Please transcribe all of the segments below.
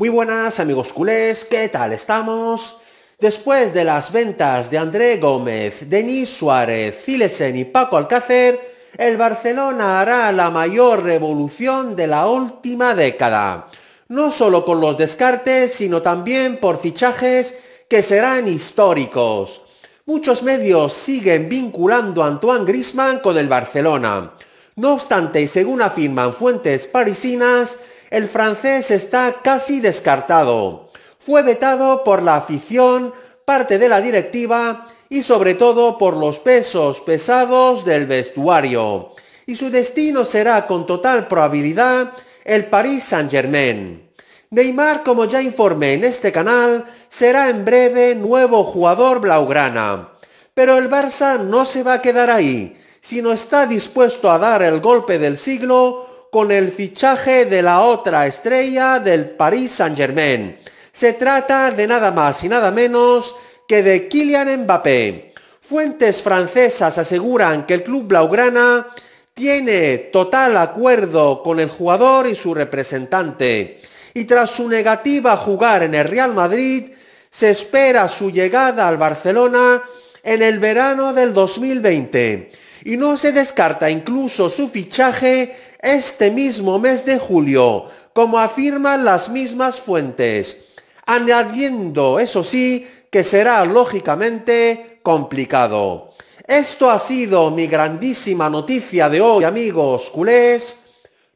Muy buenas amigos culés, ¿qué tal estamos? Después de las ventas de André Gómez, Denis Suárez, Zilesen y Paco Alcácer, el Barcelona hará la mayor revolución de la última década. No solo con los descartes, sino también por fichajes que serán históricos. Muchos medios siguen vinculando a Antoine Griezmann con el Barcelona. No obstante, según afirman fuentes parisinas, el francés está casi descartado. Fue vetado por la afición, parte de la directiva y sobre todo por los pesos pesados del vestuario. Y su destino será con total probabilidad el Paris Saint-Germain. Neymar, como ya informé en este canal, será en breve nuevo jugador blaugrana. Pero el Barça no se va a quedar ahí, sino está dispuesto a dar el golpe del siglo con el fichaje de la otra estrella del Paris Saint-Germain. Se trata de nada más y nada menos que de Kylian Mbappé. Fuentes francesas aseguran que el club blaugrana tiene total acuerdo con el jugador y su representante. Y tras su negativa a jugar en el Real Madrid, se espera su llegada al Barcelona en el verano del 2020. Y no se descarta incluso su fichaje este mismo mes de julio, como afirman las mismas fuentes, añadiendo, eso sí, que será lógicamente complicado. Esto ha sido mi grandísima noticia de hoy, amigos culés.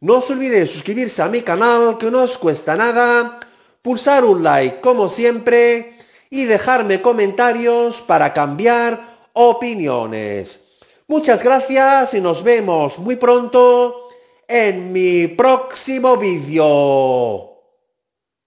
No os olvidéis suscribirse a mi canal, que no os cuesta nada, pulsar un like como siempre y dejarme comentarios para cambiar opiniones. Muchas gracias y nos vemos muy pronto en mi próximo vídeo.